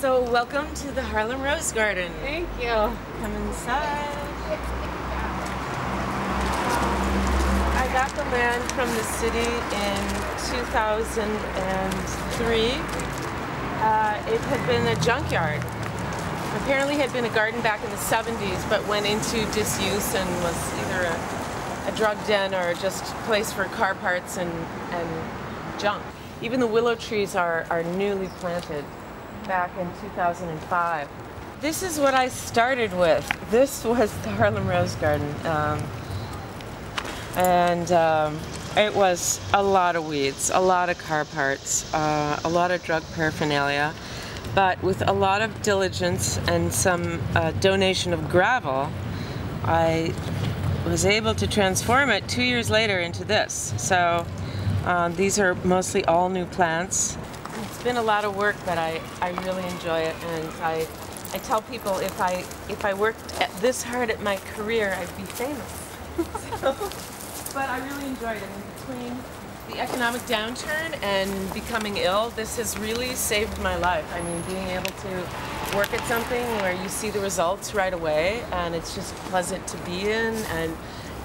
So welcome to the Harlem Rose Garden. Thank you. Come inside. I got the land from the city in 2003. Uh, it had been a junkyard. Apparently had been a garden back in the 70s, but went into disuse and was either a, a drug den or just a place for car parts and, and junk. Even the willow trees are, are newly planted back in 2005. This is what I started with. This was the Harlem Rose Garden. Um, and um, it was a lot of weeds, a lot of car parts, uh, a lot of drug paraphernalia. But with a lot of diligence and some uh, donation of gravel, I was able to transform it two years later into this. So um, these are mostly all new plants. Been a lot of work, but I, I really enjoy it. And I, I tell people if I, if I worked at this hard at my career, I'd be famous. so, but I really enjoyed it. In between the economic downturn and becoming ill, this has really saved my life. I mean, being able to work at something where you see the results right away and it's just pleasant to be in and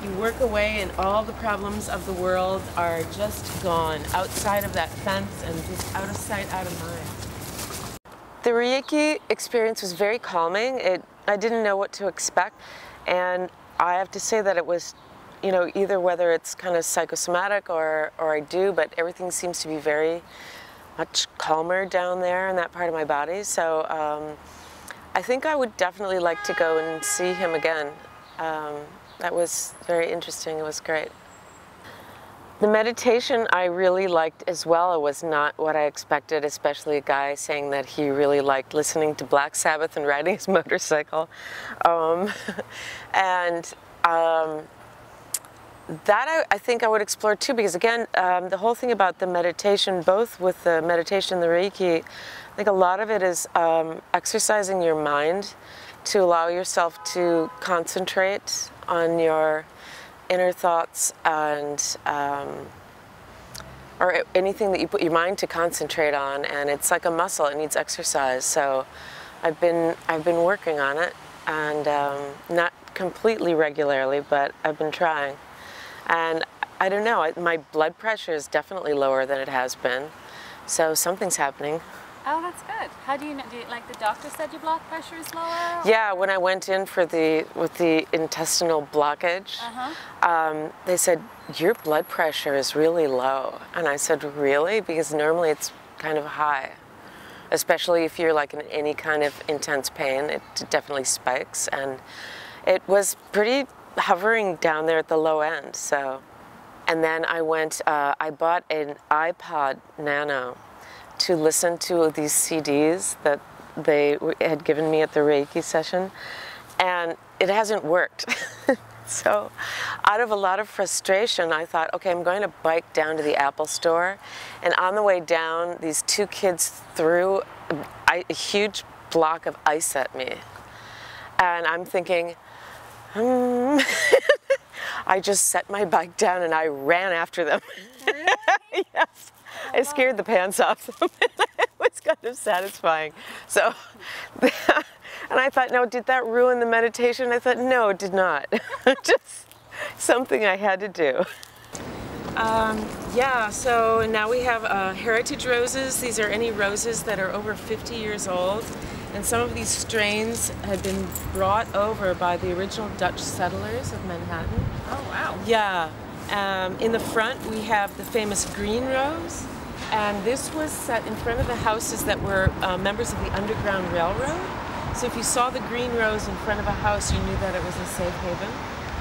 you work away and all the problems of the world are just gone outside of that fence and just out of sight, out of mind. The Reiki experience was very calming. It, I didn't know what to expect and I have to say that it was you know, either whether it's kind of psychosomatic or, or I do, but everything seems to be very much calmer down there in that part of my body. So um, I think I would definitely like to go and see him again. Um, that was very interesting. It was great. The meditation I really liked as well. It was not what I expected, especially a guy saying that he really liked listening to Black Sabbath and riding his motorcycle. Um, and um, that I, I, think I would explore too, because again, um, the whole thing about the meditation, both with the meditation and the Reiki, I think a lot of it is um, exercising your mind to allow yourself to concentrate on your inner thoughts and um, or anything that you put your mind to concentrate on and it's like a muscle it needs exercise so I've been I've been working on it and um, not completely regularly but I've been trying and I don't know, my blood pressure is definitely lower than it has been. So something's happening. Oh, that's good. How do you know? Do you, like the doctor said your blood pressure is lower? Yeah, when I went in for the with the intestinal blockage, uh -huh. um, they said your blood pressure is really low, and I said really because normally it's kind of high, especially if you're like in any kind of intense pain. It definitely spikes, and it was pretty hovering down there at the low end. So, and then I went, uh, I bought an iPod Nano to listen to these CDs that they had given me at the Reiki session, and it hasn't worked. so, out of a lot of frustration, I thought, okay, I'm going to bike down to the Apple store. And on the way down, these two kids threw a, a huge block of ice at me. And I'm thinking, um, I just set my bike down and I ran after them. Really? yes. I scared the pants off them. it was kind of satisfying. So, and I thought, no, did that ruin the meditation? I thought, no, it did not. just something I had to do. Um, yeah, so now we have uh, heritage roses. These are any roses that are over 50 years old. And some of these strains had been brought over by the original Dutch settlers of Manhattan. Oh, wow. Yeah. Um, in the front, we have the famous green rose. And this was set in front of the houses that were uh, members of the Underground Railroad. So if you saw the green rose in front of a house, you knew that it was a safe haven.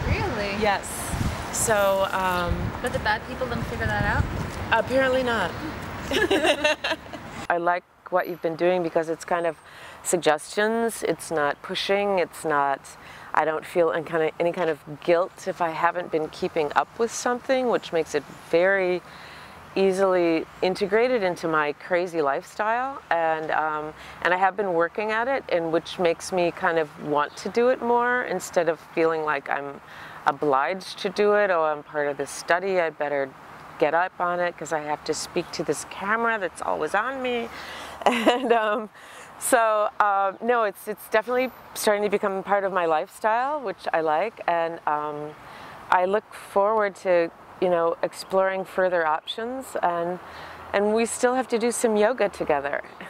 Really? Yes. So. Um, but the bad people didn't figure that out? Apparently not. I like what you've been doing because it's kind of suggestions. It's not pushing. It's not, I don't feel any kind of, any kind of guilt if I haven't been keeping up with something, which makes it very easily integrated into my crazy lifestyle. And, um, and I have been working at it, and which makes me kind of want to do it more instead of feeling like I'm obliged to do it. Oh, I'm part of this study. I better get up on it because I have to speak to this camera that's always on me. And um, So uh, no, it's it's definitely starting to become part of my lifestyle, which I like, and um, I look forward to you know exploring further options, and and we still have to do some yoga together.